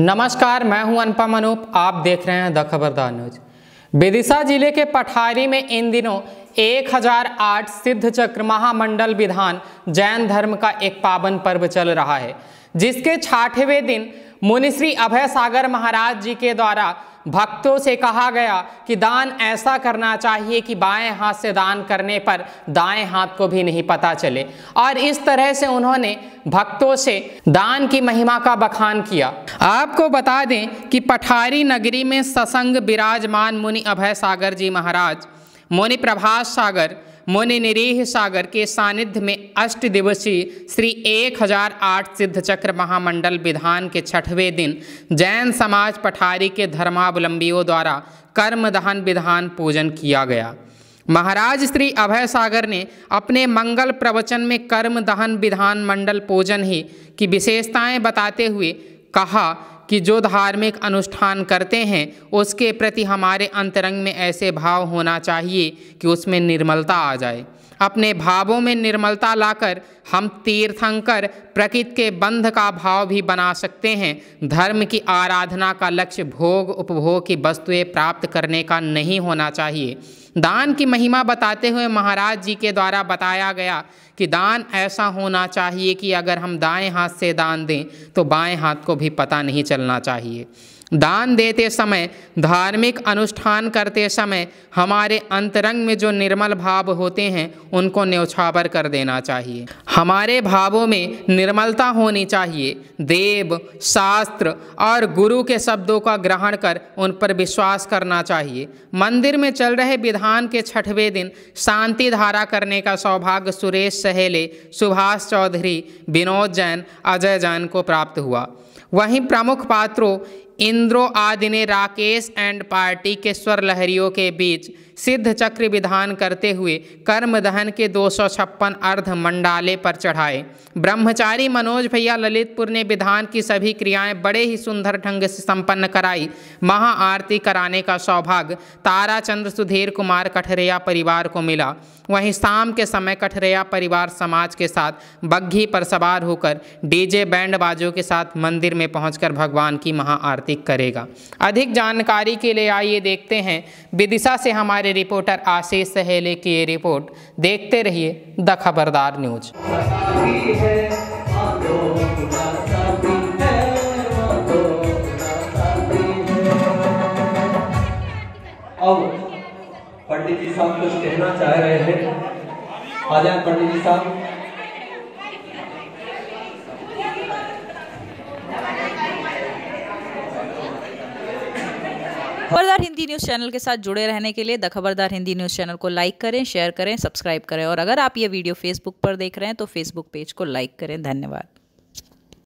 नमस्कार, मैं हूँ अनुपम अनूप आप देख रहे हैं द खबरदार न्यूज़। विदिशा ज़िले के पठारी में इन दिनों 1008 सिद्ध चक्र महामंडल विधान जैन धर्म का एक पावन पर्व चल रहा है, जिसके छाठवें दिन मुनिश्री अभय सागर महाराज जी के द्वारा भक्तों से कहा गया कि दान ऐसा करना चाहिए कि बाएँ हाथ से दान करने पर दाएँ हाथ को भी नहीं पता चले। और इस तरह से उन्होंने भक्तों से दान की महिमा का बखान किया। आपको बता दें कि पठारी नगरी में ससंग विराजमान मुनि अभय सागर जी महाराज, मुनि प्रभाष सागर मुनि निरीह सागर के सानिध्य में अष्ट दिवसीय श्री एक हज़ार आठ सिद्ध चक्र महामंडल विधान के छठवें दिन जैन समाज पठारी के धर्मावलंबियों द्वारा कर्म दहन विधान पूजन किया गया। महाराज श्री अभय सागर ने अपने मंगल प्रवचन में कर्म दहन विधान मंडल पूजन ही की विशेषताएँ बताते हुए कहा कि जो धार्मिक अनुष्ठान करते हैं, उसके प्रति हमारे अंतरंग में ऐसे भाव होना चाहिए कि उसमें निर्मलता आ जाए। अपने भावों में निर्मलता लाकर हम तीर्थंकर, प्रकृति के बंध का भाव भी बना सकते हैं। धर्म की आराधना का लक्ष्य भोग उपभोग की वस्तुएँ प्राप्त करने का नहीं होना चाहिए। दान की महिमा बताते हुए महाराज जी के द्वारा बताया गया कि दान ऐसा होना चाहिए कि अगर हम दाएँ हाथ से दान दें तो बाएँ हाथ को भी पता नहीं चलना चाहिए। दान देते समय, धार्मिक अनुष्ठान करते समय हमारे अंतरंग में जो निर्मल भाव होते हैं, उनको न्यौछावर कर देना चाहिए। हमारे भावों में निर्मलता होनी चाहिए। देव, शास्त्र और गुरु के शब्दों का ग्रहण कर उन पर विश्वास करना चाहिए। मंदिर में चल रहे विधान के छठवें दिन शांति धारा करने का सौभाग्य सुरेश सहेले, सुभाष चौधरी, विनोद जैन, अजय जैन को प्राप्त हुआ। वहीं प्रमुख पात्रों इंद्रो आदि ने राकेश एंड पार्टी के स्वर लहरियों के बीच सिद्ध चक्र विधान करते हुए कर्म दहन के दो सौ छप्पन अर्ध मंडाले पर चढ़ाए। ब्रह्मचारी मनोज भैया ललितपुर ने विधान की सभी क्रियाएँ बड़े ही सुंदर ढंग से संपन्न कराई। महाआरती कराने का सौभाग्य ताराचंद्र सुधीर कुमार कठरिया परिवार को मिला। वहीं शाम के समय कठरिया परिवार समाज के साथ बग्घी पर सवार होकर डीजे बैंड बाजों के साथ मंदिर में पहुंचकर भगवान की महा आरती करेगा। अधिक जानकारी के लिए आइए देखते हैं। विदिशा से हमारे रिपोर्टर आशीष सहेले की ये रिपोर्ट। देखते रहिए द खबरदार न्यूज़। पंडित जी साहब कुछ कहना चाह रहे हैं। आ जाए पंडित जी साहब। खबरदार हिंदी न्यूज़ चैनल के साथ जुड़े रहने के लिए the Khabardar Hindi news channel को लाइक करें, शेयर करें, सब्सक्राइब करें और अगर आप ये वीडियो फेसबुक पर देख रहे हैं तो फेसबुक पेज को लाइक करें। धन्यवाद।